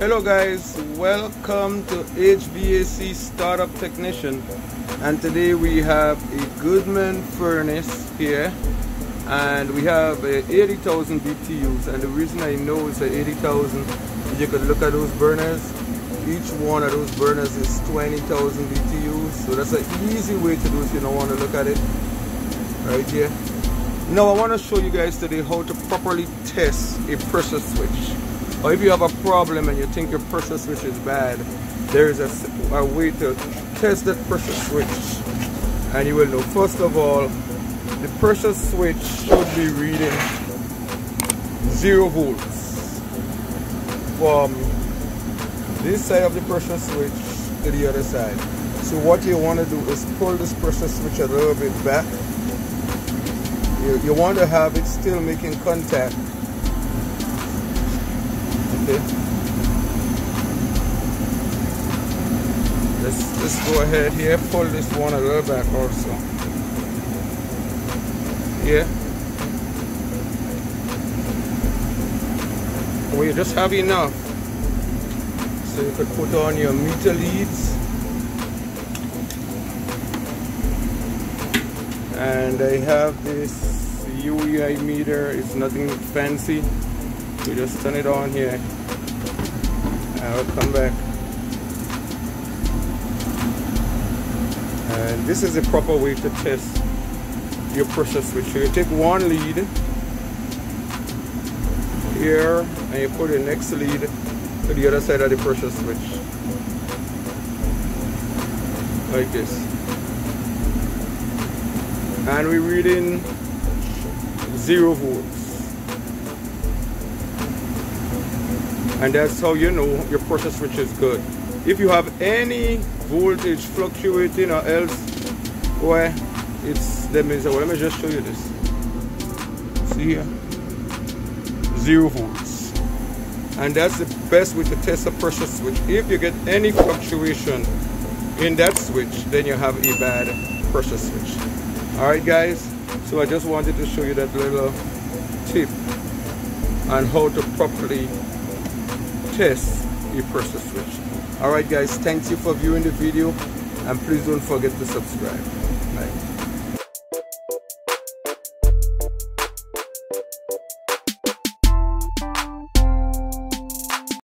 Hello guys, welcome to HVAC Startup Technician. And today we have a Goodman furnace here. And we have uh, 80,000 BTUs and the reason I know it's 80,000 is you can look at those burners. Each one of those burners is 20,000 BTUs so that's an easy way to do it if you don't want to look at it. Right here. Now I want to show you guys today how to properly test a pressure switch or if you have a problem and you think your pressure switch is bad there is a, a way to test that pressure switch. And you will know first of all the pressure switch should be reading zero volts from this side of the pressure switch to the other side. So what you want to do is pull this pressure switch a little bit back. You, you want to have it still making contact let's let's go ahead here pull this one a little back also. Yeah. You just have enough. So you could put on your meter leads. And I have this UEI meter. It's nothing fancy you just turn it on here. I'll come back. And this is the proper way to test your pressure switch so you take one lead here and you put the next lead to the other side of the pressure switch. Like this. And we're reading zero volts and that's how you know your pressure switch is good. If you have any voltage fluctuating or else where it's let me well, let me just show you this. See here? Zero volts. And that's the best way to test a pressure switch. If you get any fluctuation in that switch then you have a bad pressure switch. All right guys? So i just wanted to show you that little tip on how to properly test your pressure switch. Alright guys, thank you for viewing the video and please don't forget to subscribe.